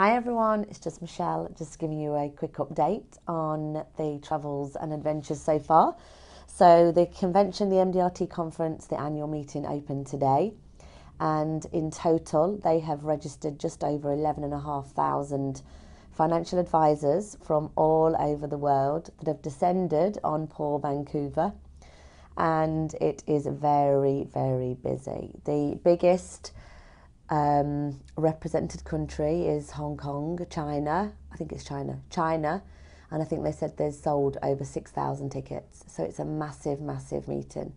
Hi everyone, it's just Michelle, just giving you a quick update on the travels and adventures so far. So, the convention, the MDRT conference, the annual meeting opened today, and in total, they have registered just over 11,500 financial advisors from all over the world that have descended on Port Vancouver, and it is very, very busy. The biggest um, represented country is Hong Kong, China. I think it's China. China. And I think they said they've sold over 6,000 tickets. So it's a massive, massive meeting.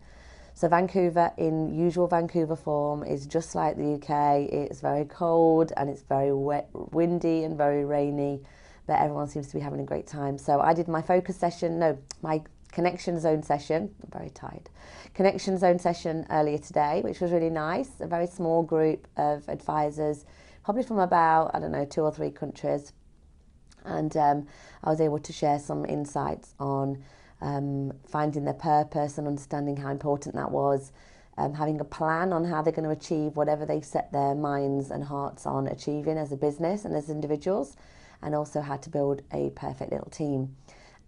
So Vancouver, in usual Vancouver form, is just like the UK. It's very cold and it's very wet, windy and very rainy, but everyone seems to be having a great time. So I did my focus session, no, my connection zone session. I'm very tired. Connection zone session earlier today, which was really nice. A very small group of advisors, probably from about, I don't know, two or three countries. And um, I was able to share some insights on um, finding their purpose and understanding how important that was. Um, having a plan on how they're going to achieve whatever they've set their minds and hearts on achieving as a business and as individuals, and also how to build a perfect little team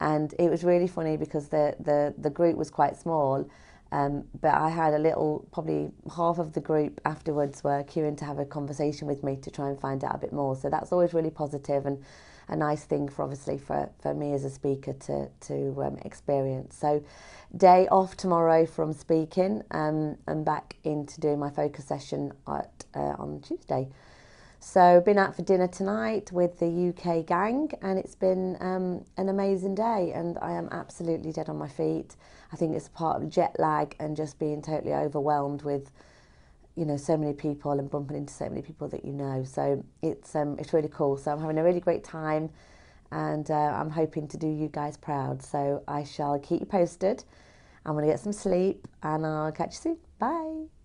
and it was really funny because the the the group was quite small. Um, but I had a little, probably half of the group afterwards were queuing to have a conversation with me to try and find out a bit more. So that's always really positive and a nice thing for obviously for, for me as a speaker to to um, experience. So day off tomorrow from speaking um, and back into doing my focus session at, uh, on Tuesday. So, been out for dinner tonight with the UK gang, and it's been um, an amazing day. And I am absolutely dead on my feet. I think it's part of jet lag and just being totally overwhelmed with, you know, so many people and bumping into so many people that you know. So it's um, it's really cool. So I'm having a really great time, and uh, I'm hoping to do you guys proud. So I shall keep you posted. I'm gonna get some sleep, and I'll catch you soon. Bye.